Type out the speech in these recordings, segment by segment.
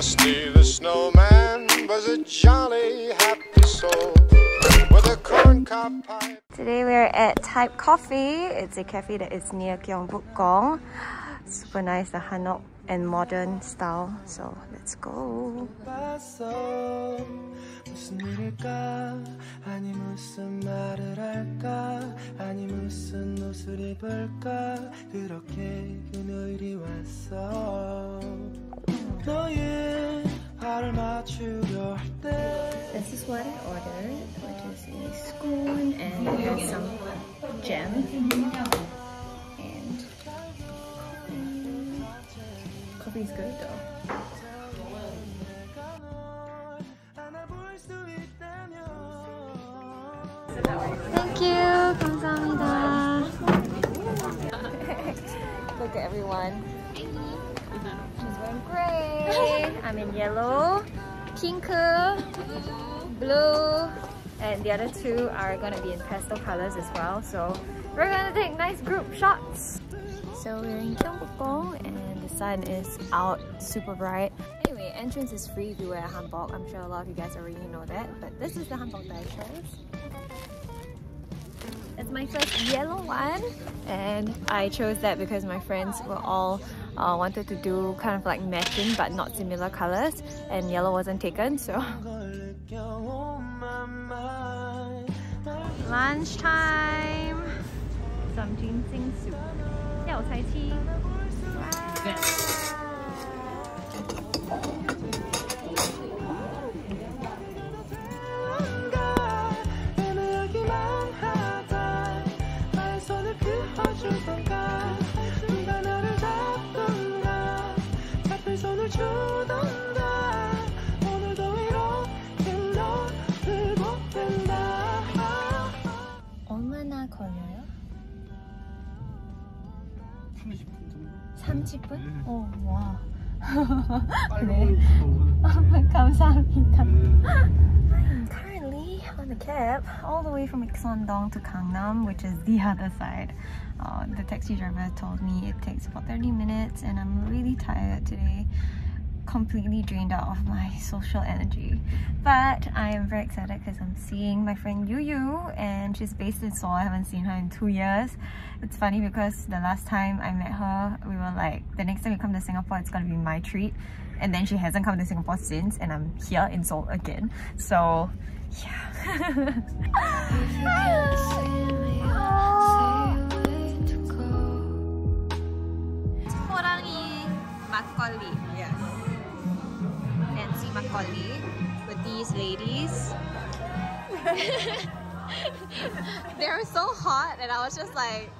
Frosty the snowman was a jolly happy soul with a corncob pipe. Today we're at Type Coffee. It's a cafe that is near Gyeongbokgung. Super nice, the Hanok and modern style. So let's go. This is what I ordered which is a scone and it has some jam and coffee is good though Thank you. 감사합니다. Look at everyone. Wearing gray. I'm in yellow, pink, blue, and the other two are gonna be in pastel colors as well. So we're gonna take nice group shots. So we're in Gyeongbokgung and the sun is out super bright. Anyway, entrance is free if you wear a hanbok. I'm sure a lot of you guys already know that, but this is the hanbok that I chose. It's my first yellow one and I chose that because my friends were all uh, wanted to do kind of like matching but not similar colors and yellow wasn't taken so lunchtime some ginseng soup 药材鸡 wow. 30분 정도? 30분? 네. 오, 와. 그래. 감사합니다. currently on the cab all the way from Ikseon-Dong to Gangnam which is the other side. Uh, the taxi driver told me it takes about 30 minutes and I'm really tired today completely drained out of my social energy. But I am very excited because I'm seeing my friend Yu Yu and she's based in Seoul. I haven't seen her in two years. It's funny because the last time I met her, we were like, the next time you come to Singapore, it's gonna be my treat. And then she hasn't come to Singapore since and I'm here in Seoul again. So, yeah. 호랑이 막걸리. Mackenzie Macaulay with these ladies. they were so hot and I was just like,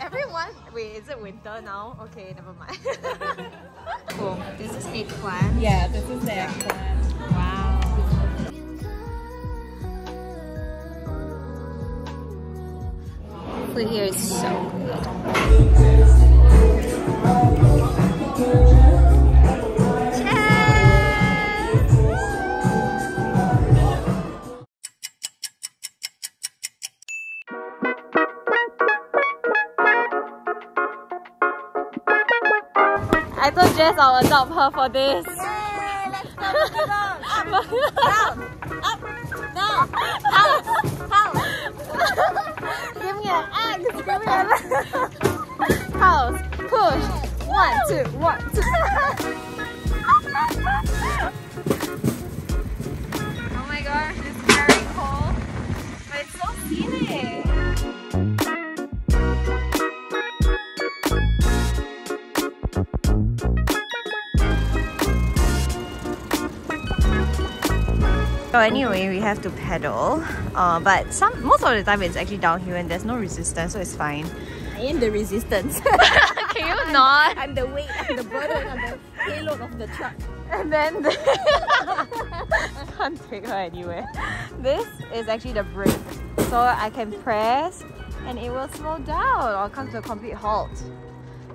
everyone, wait, is it winter now? Okay, never mind. cool. This is eggplant. Yeah, this is the yeah. eggplant. Wow. Food here is so good. I'll adopt her for this. Yay! Let's go. Up, down, up, down, house, house. Give me an. Give me an house. Push. One, two, one, two. So anyway, we have to pedal, uh, but some most of the time it's actually downhill and there's no resistance, so it's fine. I am the resistance. Can you not? I'm the weight, I'm the burden, I'm the payload of the truck. And then the can't take her anywhere. This is actually the brake, so I can press and it will slow down or come to a complete halt.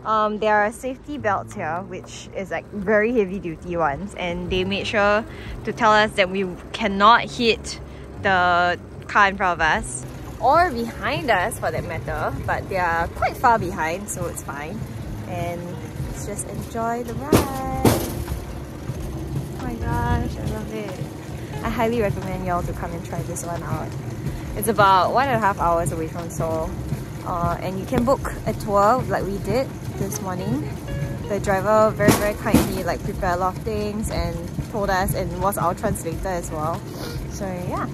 Um, there are safety belts here, which is like very heavy duty ones, and they made sure to tell us that we cannot hit the car in front of us or behind us for that matter, but they are quite far behind, so it's fine. And let's just enjoy the ride. Oh my gosh, I love it. I highly recommend y'all to come and try this one out. It's about one and a half hours away from Seoul. Uh, and you can book a tour like we did this morning. The driver very very kindly like prepared a lot of things and told us and was our translator as well. So yeah.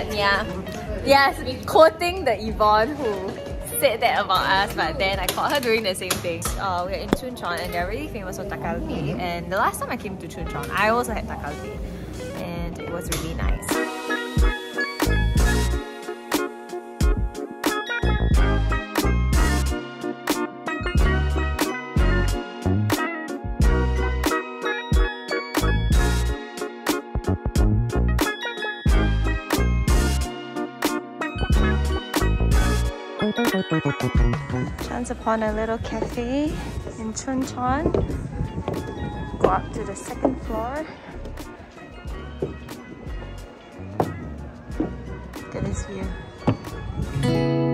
But yeah, yes, quoting the Yvonne who said that about us, but then I caught her doing the same thing. Uh, we're in Chuncheon and they're really famous for dakgalbi. And the last time I came to Chuncheon, I also had dakgalbi, and it was really nice. Chance upon a little cafe in Chuncheon. Go up to the second floor. Look at this view.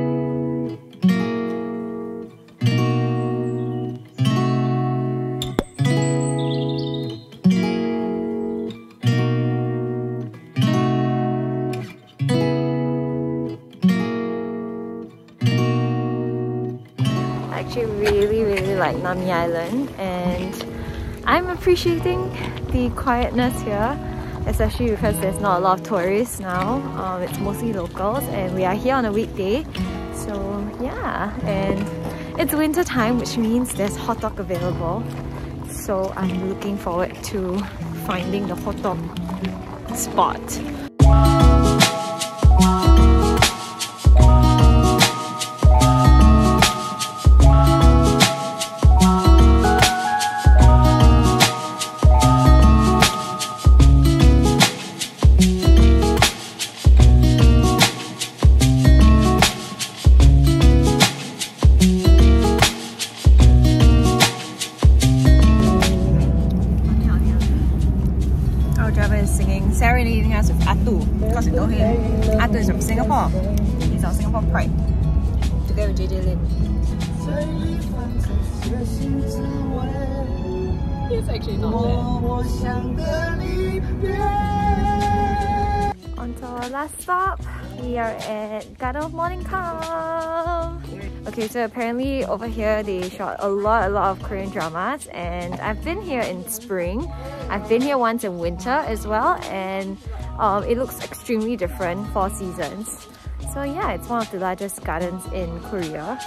Like Nami Island and I'm appreciating the quietness here especially because there's not a lot of tourists now. Um, it's mostly locals and we are here on a weekday. So yeah and it's winter time which means there's hot dog available. So I'm looking forward to finding the hot dog spot He's actually not there. On to our last stop. We are at Garden of Morning Calm. Okay, so apparently over here they shot a lot, a lot of Korean dramas, and I've been here in spring. I've been here once in winter as well, and um, it looks extremely different for seasons. So yeah, it's one of the largest gardens in Korea.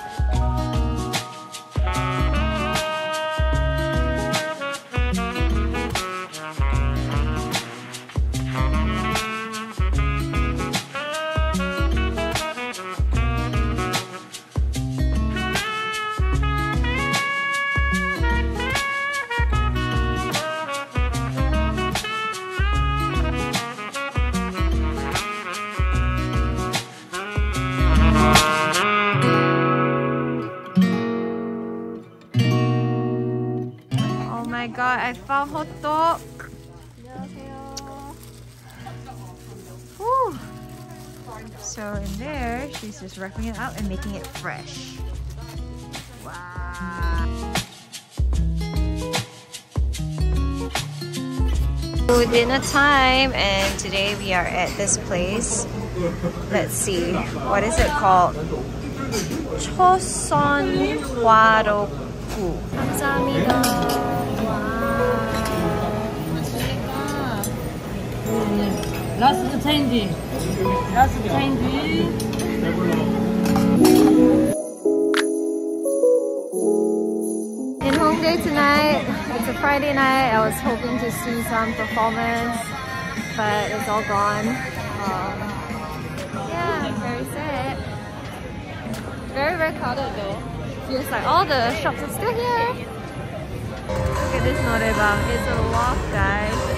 god, I found hot dog. Whew. So in there, she's just wrapping it up and making it fresh. Wow. So dinner time and today we are at this place. Let's see, what is it called? 초선 화로구. 감사합니다. 라스트 체인지. 라스트 체인지. In Hongdae tonight, it's a Friday night. I was hoping to see some performance, but it's all gone. Um, yeah, very sad. Very, very crowded though. Feels like all the shops are still here. Look at this norebang. It's a walk, guys.